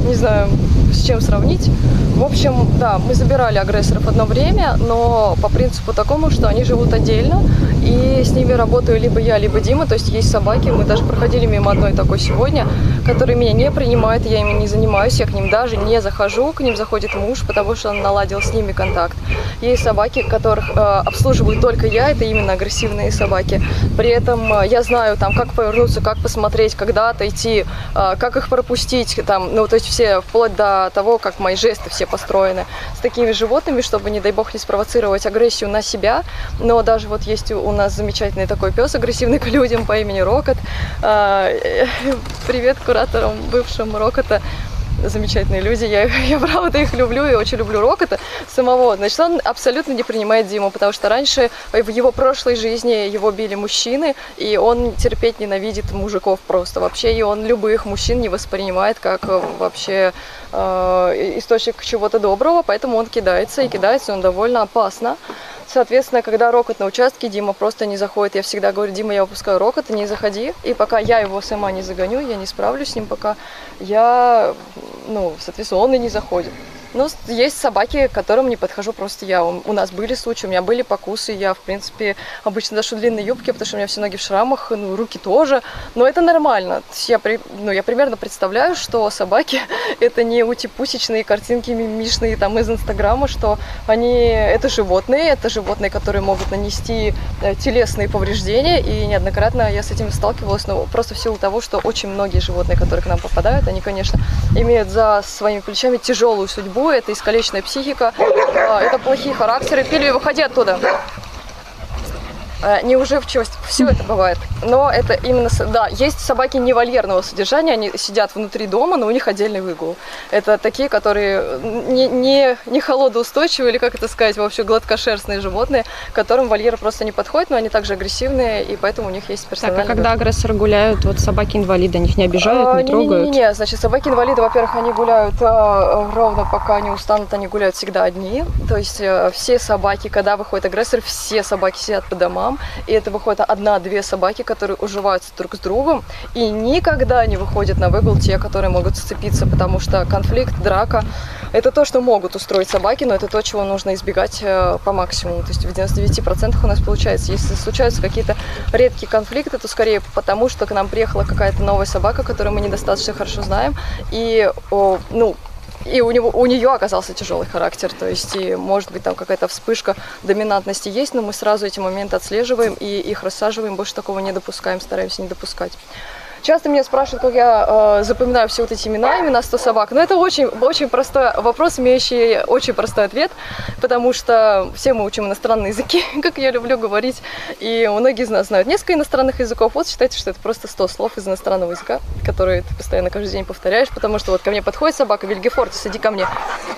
не знаю, с чем сравнить. В общем, да, мы забирали агрессоров одно время, но по принципу такому, что они живут отдельно, и с ними работаю либо я, либо Дима, то есть есть собаки, мы даже проходили мимо одной такой сегодня, который меня не принимает, я ими не занимаюсь, я к ним даже не захожу, к ним заходит муж, потому что он наладил с ними контакт. Есть собаки, которых э, обслуживаю только я, это именно агрессивные собаки. При этом э, я знаю, там, как повернуться, как посмотреть, когда отойти, э, как их пропустить, там, ну, то есть все, вплоть до того, как мои жесты все построены с такими животными, чтобы, не дай бог, не спровоцировать агрессию на себя. Но даже вот есть у нас замечательный такой пес, агрессивный к людям по имени Рокот. А, э, Привет кураторам бывшим Рокота замечательные люди, я, [LAUGHS] я правда их люблю и очень люблю Рокота самого. Значит, он абсолютно не принимает Диму, потому что раньше в его прошлой жизни его били мужчины, и он терпеть ненавидит мужиков просто вообще, и он любых мужчин не воспринимает как э, вообще э, источник чего-то доброго, поэтому он кидается, и кидается он довольно опасно. Соответственно, когда рокот на участке, Дима просто не заходит. Я всегда говорю, Дима, я выпускаю рокот, не заходи. И пока я его сама не загоню, я не справлюсь с ним, пока я, ну, соответственно, он и не заходит. С- есть собаки, к которым не подхожу просто я. У нас были случаи, у меня были покусы, я, в принципе, обычно ношу длинные юбки, потому что у меня все ноги в шрамах, ну, руки тоже. Но это нормально. Я, при- ну, я примерно представляю, что собаки [LAUGHS] – это не утипусечные картинки мимишные там из Инстаграма, что они – это животные, это животные, которые могут нанести э, телесные повреждения, и неоднократно я с этим сталкивалась, но просто в силу того, что очень многие животные, которые к нам попадают, они, конечно, имеют за своими плечами тяжелую судьбу, это искалеченная психика, а, это плохие характеры. Пили, выходи оттуда. Э, Неуживчивость, все это бывает. Но это именно, да, есть собаки невольерного содержания, они сидят внутри дома, но у них отдельный выгул. Это такие, которые не, не, не холодоустойчивые, или как это сказать, вообще гладкошерстные животные, которым вольер просто не подходит, но они также агрессивные, и поэтому у них есть Так, персональный а когда агрессоры гуляют, вот собаки-инвалиды, них не обижают, а, не трогают? Не-не-не, значит, собаки-инвалиды, во-первых, они гуляют а, ровно пока не устанут, они гуляют всегда одни. То есть э, все собаки, когда выходит агрессор, все собаки сидят по домам, и это выходит одна-две собаки, которые уживаются друг с другом, и никогда не выходят на выгул те, которые могут сцепиться, потому что конфликт, драка – это то, что могут устроить собаки, но это то, чего нужно избегать э, по максимуму. То есть в 99% у нас получается. Если случаются какие-то редкие конфликты, то скорее потому, что к нам приехала какая-то новая собака, которую мы недостаточно хорошо знаем, и, ну, и у, него, у нее оказался тяжелый характер, то есть и может быть там какая-то вспышка доминантности есть, но мы сразу эти моменты отслеживаем и их рассаживаем, больше такого не допускаем, стараемся не допускать. Часто меня спрашивают, как я э, запоминаю все вот эти имена, имена 100 собак. Но это очень, очень простой вопрос, имеющий очень простой ответ, потому что все мы учим иностранные языки, [LAUGHS] как я люблю говорить, и многие из нас знают несколько иностранных языков. Вот считайте, что это просто 100 слов из иностранного языка, которые ты постоянно каждый день повторяешь, потому что вот ко мне подходит собака Вильгефортис, иди ко мне.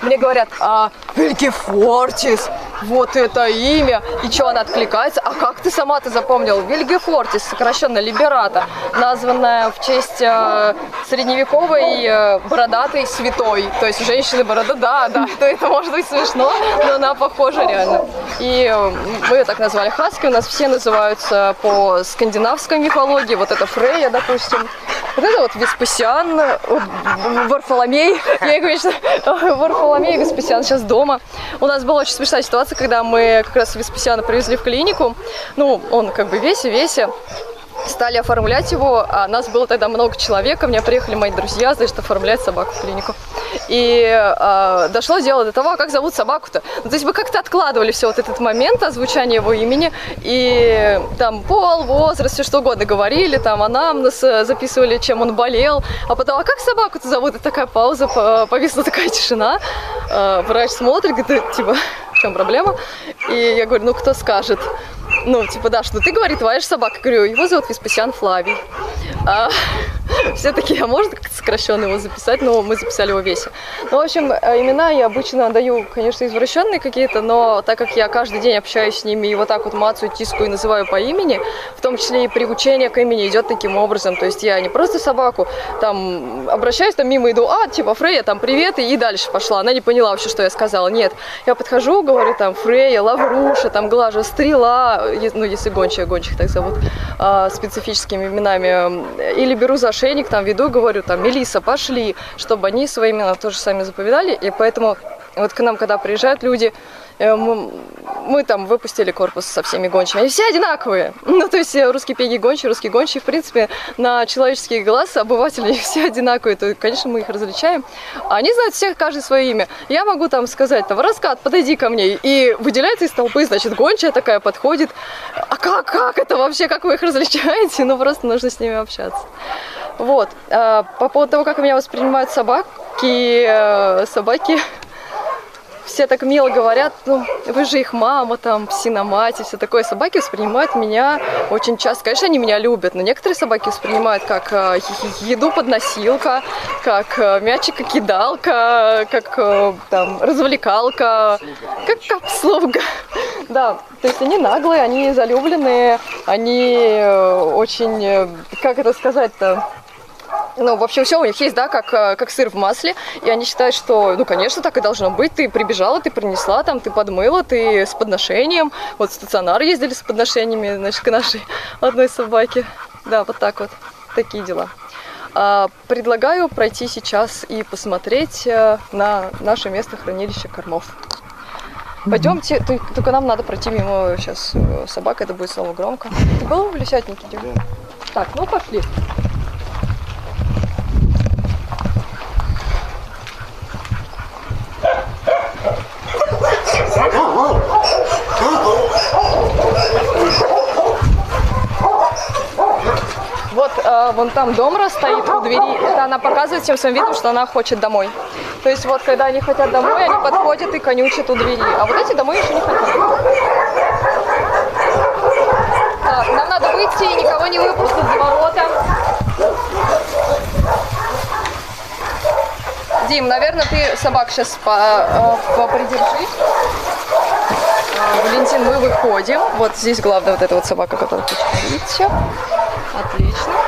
Мне говорят, а, Вильгефортис, вот это имя, и что она откликается, а как ты сама ты запомнил? Вильгефортис, сокращенно Либерата, названная в честь э, средневековой э, бородатой святой, то есть женщины борода, да, да, [LAUGHS] то это может быть смешно, но она похожа реально. И э, мы ее так назвали Хаски, у нас все называются по скандинавской мифологии, вот это Фрейя, допустим, вот это вот Веспасиан, Варфоломей, [LAUGHS] я что [LAUGHS] Варфоломей и Веспасиан сейчас дома. У нас была очень смешная ситуация, когда мы как раз Веспасиана привезли в клинику, ну, он как бы весе-весе, стали оформлять его, а нас было тогда много человек, ко мне приехали мои друзья, значит, оформлять собаку в клинику. И э, дошло дело до того, а как зовут собаку-то. Ну, то есть мы как-то откладывали все вот этот момент озвучания его имени, и там пол, возраст, все что угодно говорили, там анамнез э, записывали, чем он болел, а потом, а как собаку-то зовут? И такая пауза, повисла такая тишина, э, врач смотрит, говорит, типа, в чем проблема? И я говорю, ну кто скажет? Ну, типа, да, что ты, говорит, твоя собака. Говорю, его зовут Веспасиан Флавий. А, [LAUGHS] все такие, а можно как-то сокращенно его записать? Но мы записали его весе. Ну, в общем, э, имена я обычно даю, конечно, извращенные какие-то, но так как я каждый день общаюсь с ними и вот так вот мацаю, тискаю и называю по имени, в том числе и приучение к имени идет таким образом. То есть я не просто собаку там обращаюсь, там мимо иду, а, типа, Фрея, там, привет, и, и дальше пошла. Она не поняла вообще, что я сказала. Нет, я подхожу, говорю, там, Фрея, Лавруша, там, Глажа, Стрела, ну, если гончая, гончих так зовут, а, специфическими именами. Или беру за ошейник, там, веду, говорю, там, Мелиса, пошли, чтобы они свои имена тоже сами заповедали. И поэтому вот к нам, когда приезжают люди, мы, мы там выпустили корпус со всеми гончими. Они все одинаковые. [LAUGHS] Ну, то есть э, русские пеги гончие, русские гончие, в принципе, на человеческий глаз обыватели [LAUGHS] все одинаковые. То, конечно, мы их различаем. Они знают всех, каждый свое имя. Я могу там сказать, там, раскат, подойди ко мне. И выделяется из толпы, значит, гончая такая подходит. А как, как это вообще, как вы их различаете? [LAUGHS] Ну, просто нужно с ними общаться. Вот. А, по поводу того, как меня воспринимают собаки, э, собаки все так мило говорят, ну, вы же их мама, там, псина мать и все такое. Собаки воспринимают меня очень часто. Конечно, они меня любят, но некоторые собаки воспринимают как э, еду подносилка, как э, мячика кидалка, как э, там развлекалка, как обслуга. [LAUGHS] Да, то есть они наглые, они залюбленные, они э, очень, э, как это сказать-то, ну, в общем, все у них есть, да, как, э, как сыр в масле. И они считают, что, ну, конечно, так и должно быть. Ты прибежала, ты принесла, там, ты подмыла, ты с подношением. Вот в стационар ездили с подношениями, значит, к нашей [LAUGHS] одной собаке. Да, вот так вот. Такие дела. А, предлагаю пройти сейчас и посмотреть э, на наше место хранилища кормов. Пойдемте, только нам надо пройти мимо сейчас э, собак, это будет снова громко. Ты был в лисятнике? Да. Так, ну пошли. Вот э, вон там Домра стоит у двери. Это она показывает всем своим видом, что она хочет домой. То есть вот когда они хотят домой, они подходят и конючат у двери. А вот эти домой еще не хотят. Так, нам надо выйти и никого не выпустить за ворота. Дим, наверное, ты собак сейчас по, э, попридержи. А, Валентин, мы выходим. Вот здесь главная вот эта вот собака, которая хочет. Все. Отлично.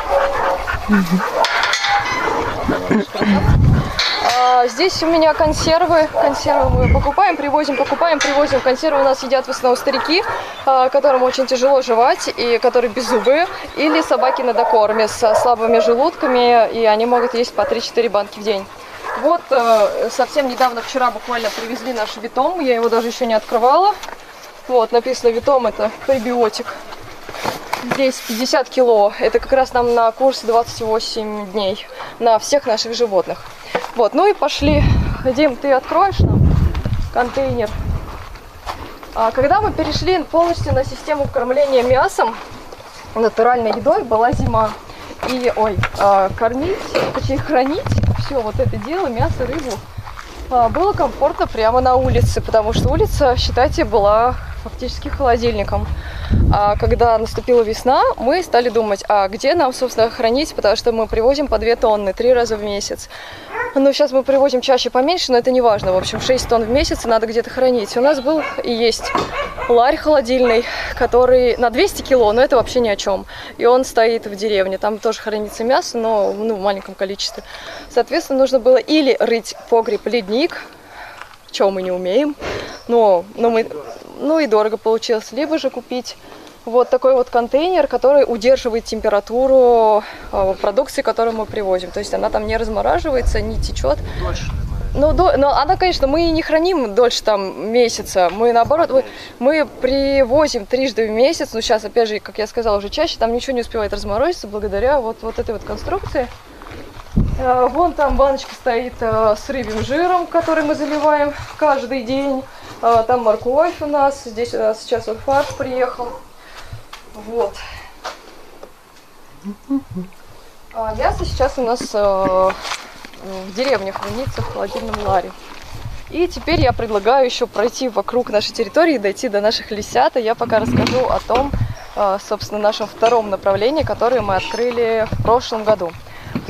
А, здесь у меня консервы. Консервы мы покупаем, привозим, покупаем, привозим. Консервы у нас едят в основном старики, а, которым очень тяжело жевать и которые беззубые. Или собаки на докорме с слабыми желудками, и они могут есть по 3-4 банки в день. Вот э, совсем недавно, вчера буквально привезли наш витом, я его даже еще не открывала. Вот, написано витом, это пребиотик. Здесь 50 кило, это как раз нам на курс 28 дней на всех наших животных. Вот, ну и пошли. Дим, ты откроешь нам контейнер? А, когда мы перешли полностью на систему кормления мясом, натуральной едой, была зима. И, ой, а, кормить, точнее хранить все вот это дело, мясо, рыбу, а, было комфортно прямо на улице, потому что улица, считайте, была фактически холодильником. А когда наступила весна, мы стали думать, а где нам, собственно, хранить, потому что мы привозим по 2 тонны три раза в месяц. Ну, сейчас мы привозим чаще поменьше, но это не важно. В общем, 6 тонн в месяц надо где-то хранить. У нас был и есть ларь холодильный, который на 200 кило, но это вообще ни о чем. И он стоит в деревне. Там тоже хранится мясо, но ну, в маленьком количестве. Соответственно, нужно было или рыть погреб-ледник, чего мы не умеем, но, но мы, ну и дорого получилось, либо же купить вот такой вот контейнер, который удерживает температуру э, продукции, которую мы привозим. То есть она там не размораживается, не течет. Дольше Ну, до, но она, конечно, мы не храним дольше там месяца. Мы наоборот, мы, мы привозим трижды в месяц. Ну, сейчас, опять же, как я сказала, уже чаще, там ничего не успевает разморозиться благодаря вот, вот этой вот конструкции. Э, Вон там баночка стоит э, с рыбьим жиром, который мы заливаем каждый день. Э, Там морковь у нас. Здесь у нас сейчас вот фарш приехал. Вот. А мясо сейчас у нас в деревне хранится в холодильном ларе. И теперь я предлагаю еще пройти вокруг нашей территории и дойти до наших лисят. И я пока расскажу о том, собственно, нашем втором направлении, которое мы открыли в прошлом году.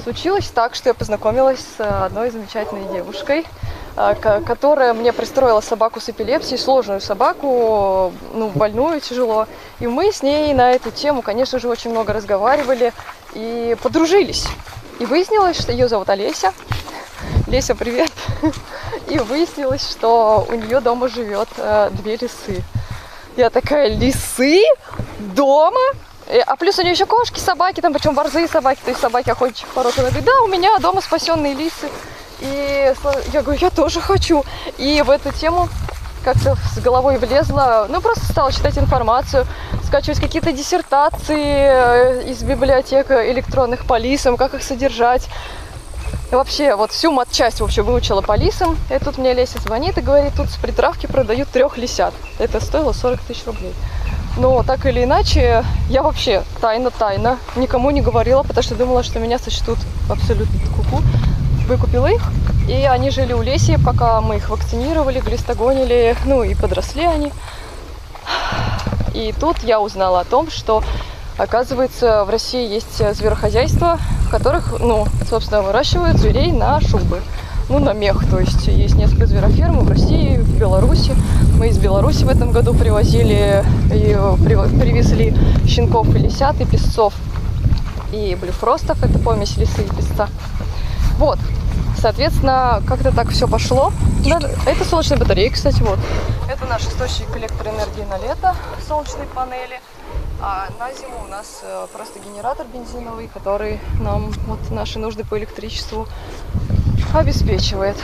Случилось так, что я познакомилась с одной замечательной девушкой, э, ко- которая мне пристроила собаку с эпилепсией, сложную собаку, ну, больную тяжело. И мы с ней на эту тему, конечно же, очень много разговаривали и подружились. И выяснилось, что ее зовут Олеся. Леся, привет. И выяснилось, что у нее дома живет э, две лисы. Я такая, лисы? Дома? Э, А плюс у нее еще кошки, собаки, там причем борзые собаки, то есть собаки охотничьих пород. Она говорит, да, у меня дома спасенные лисы. И я говорю, я тоже хочу. И в эту тему как-то с головой влезла, ну просто стала читать информацию, скачивать какие-то диссертации э, из библиотек электронных по лисам, как их содержать. И вообще, вот всю матчасть вообще выучила по лисам. И тут мне Леся звонит и говорит, тут с притравки продают трех лисят. Это стоило 40 тысяч рублей. Но так или иначе, я вообще тайно-тайно никому не говорила, потому что думала, что меня сочтут абсолютно куку. Выкупила их, и они жили у Леси, пока мы их вакцинировали, глистогонили, ну и подросли они. И тут я узнала о том, что, оказывается, в России есть зверохозяйства, в которых, ну, собственно, выращивают зверей на шубы. Ну, на мех, то есть есть несколько звероферм в России, в Беларуси. Мы из Беларуси в этом году привозили и э, привезли щенков и лисят, и песцов, и блюфростов, это помесь лисы и песца. Вот, соответственно, как-то так все пошло. Это солнечные батареи, кстати, вот. Это наш источник электроэнергии на лето, солнечные панели. А на зиму у нас э, просто генератор бензиновый, который нам вот наши нужды по электричеству обеспечивает.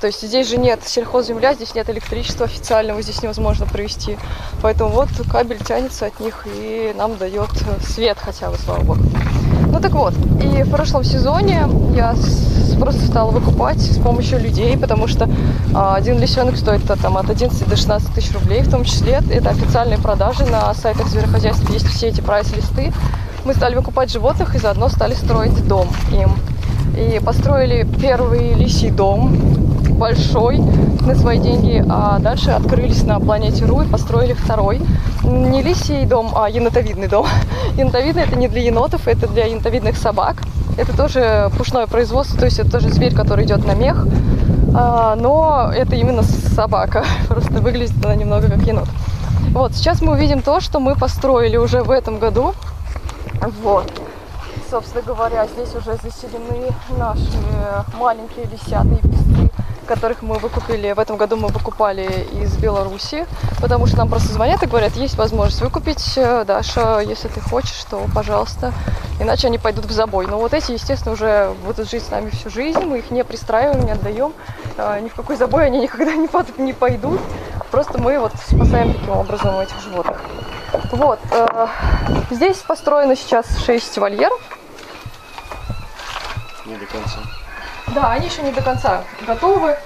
То есть здесь же нет сельхозземля, здесь нет электричества официального, здесь невозможно провести. Поэтому вот кабель тянется от них и нам дает свет хотя бы, слава богу. Ну так вот, и в прошлом сезоне я просто стала выкупать с помощью людей, потому что а, один лисенок стоит там от 11 до 16 тысяч рублей, в том числе это официальные продажи на сайтах зверохозяйств, есть все эти прайс-листы. Мы стали выкупать животных и заодно стали строить дом им. И построили первый лисий дом, большой, на свои деньги, а дальше открылись на планете Ру и построили второй. Не лисий дом, а енотовидный дом. [LAUGHS] Енотовидный это не для енотов, это для енотовидных собак. Это тоже пушное производство, то есть это тоже зверь, который идет на мех, А, но это именно собака, [LAUGHS] просто выглядит она немного как енот. Вот, сейчас мы увидим то, что мы построили уже в этом году. Вот. Собственно говоря, здесь уже заселены наши маленькие лисята и песцы, которых мы выкупили. В этом году мы выкупали из Беларуси, потому что нам просто звонят и говорят, есть возможность выкупить, э, Даша, если ты хочешь, то пожалуйста. Иначе они пойдут в забой. Но вот эти, естественно, уже будут жить с нами всю жизнь, мы их не пристраиваем, не отдаем. Э, Ни в какой забой они [LAUGHS] никогда не, под- не пойдут. Просто мы вот спасаем таким образом этих животных. Вот. э, Здесь построено сейчас 6 вольеров. Не до конца. Да, они еще не до конца готовы.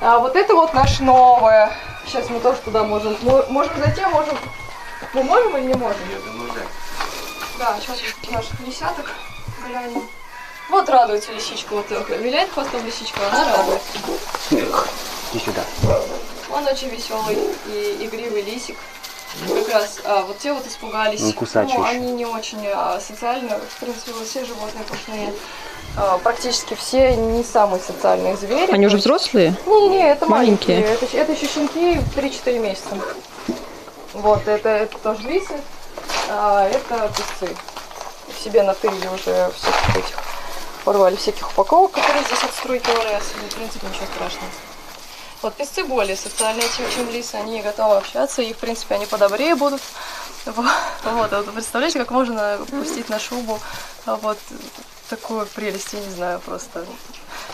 А вот это вот наше новое. Сейчас мы тоже туда можем. мо- Можем зайти, а можем. Мы можем или не можем? Да, сейчас вот наших лисяток глянем. Вот радуется лисичка, вот такая. Виляет хвостом лисичка, она радуется. Иди сюда. Он очень веселый и игривый лисик. Как раз а, вот те вот испугались. Он кусачий Ну, еще. они не очень а, социальны. В принципе, вот все животные пушные. А, практически все не самые социальные звери. Они уже взрослые? Не-не-не, это маленькие. Маленькие. Это, это еще щенки 3-4 месяца. Вот, это, это тоже лисы, а это песцы. Себе натырили уже всяких этих, порвали всяких упаковок, которые здесь от струйки ОРС. Ну, В принципе, ничего страшного. Вот песцы более социальные, чем, чем лисы, они готовы общаться, и, в принципе, они подобрее будут. Вот, вот, а вот представляете, как можно пустить на шубу а, вот такую прелесть, я не знаю, просто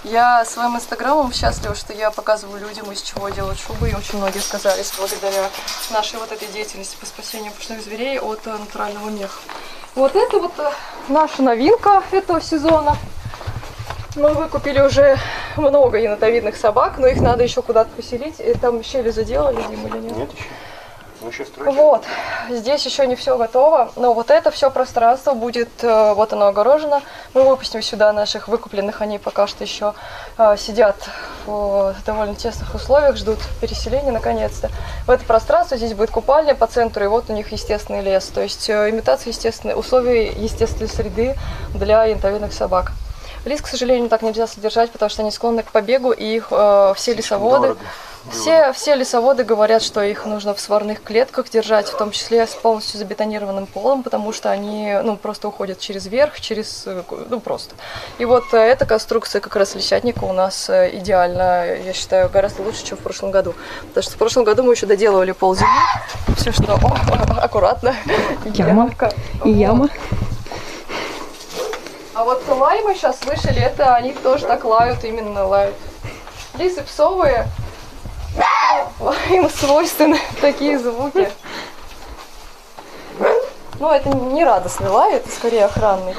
Я своим инстаграмом счастлива, что я показываю людям, из чего делать шубы. И очень многие сказались благодаря нашей вот этой деятельности по спасению пушных зверей от э, натурального меха. Вот это вот э, наша новинка этого сезона. Мы выкупили уже много енотовидных собак, но их надо еще куда-то поселить. И там щели заделали, Дима, или нет? Нет еще? Ну еще строить. Вот, здесь еще не все готово, но вот это все пространство будет, э, вот оно огорожено. Мы выпустим сюда наших выкупленных, они пока что еще э, сидят в довольно тесных условиях, ждут переселения наконец-то. В это пространство здесь будет купальня по центру, и вот у них естественный лес, то есть э, имитация естественной, условий естественной среды для янтовидных собак. Лис, к сожалению, так нельзя содержать, потому что они склонны к побегу, и их э, все лесоводы... Дорого. Все, все лесоводы говорят, что их нужно в сварных клетках держать, в том числе с полностью забетонированным полом, потому что они ну, просто уходят через верх, через, э, ну просто. И вот э, эта конструкция как раз лещатника у нас э, идеально, я считаю, гораздо лучше, чем в прошлом году. Потому что в прошлом году мы еще доделывали пол зимы, все что о, аккуратно. Яма. И яма. А вот лай мы сейчас слышали, это они тоже так лают, именно лают. Лисы псовые, [LAUGHS] им свойственны [LAUGHS] такие звуки. Ну, это не радостный лай, это скорее охранный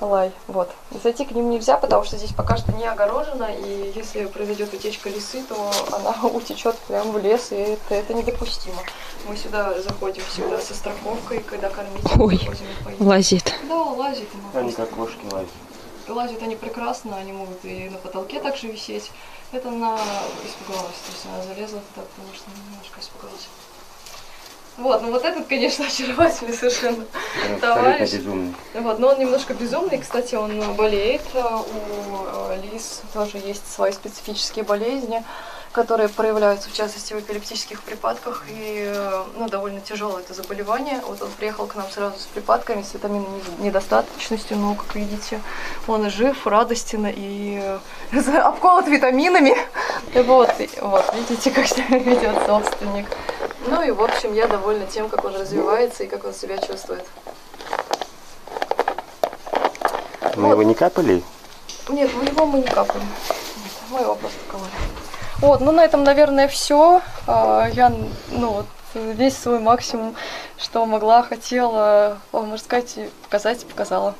лай. Вот. Зайти к ним нельзя, потому что здесь пока что не огорожено, и если произойдет утечка лисы, то она [LAUGHS] утечет прямо в лес, и это, это недопустимо. Мы сюда заходим всегда со страховкой, когда кормить Ой. Лазит. Да, лазит. Они как кошки лазят. Лазят они прекрасно, они могут и на потолке также висеть. Это она испугалась, то есть она залезла туда, потому что немножко испугалась. Вот, ну вот этот, конечно, [LAUGHS] очаровательный совершенно абсолютно товарищ. безумный. Вот, но он немножко безумный, кстати, он болеет. а У э, лис тоже есть свои специфические болезни, которые проявляются, в частности, в эпилептических припадках. И э, ну, довольно тяжелое это заболевание. Вот он приехал к нам сразу с припадками, с витаминной не- недостаточностью, но, как видите, он жив, радостен и э, [LAUGHS] обколот витаминами. [LAUGHS] Вот, вот, видите, как себя [LAUGHS] ведет собственник. Ну и, в общем, я довольна тем, как он развивается и как он себя чувствует. Мы его не капали? Нет, в него мы не капаем. Нет, мы его просто кололи. Вот, ну на этом, наверное, все. Я, ну вот, весь свой максимум, что могла, хотела, а, можно сказать, показать, показала.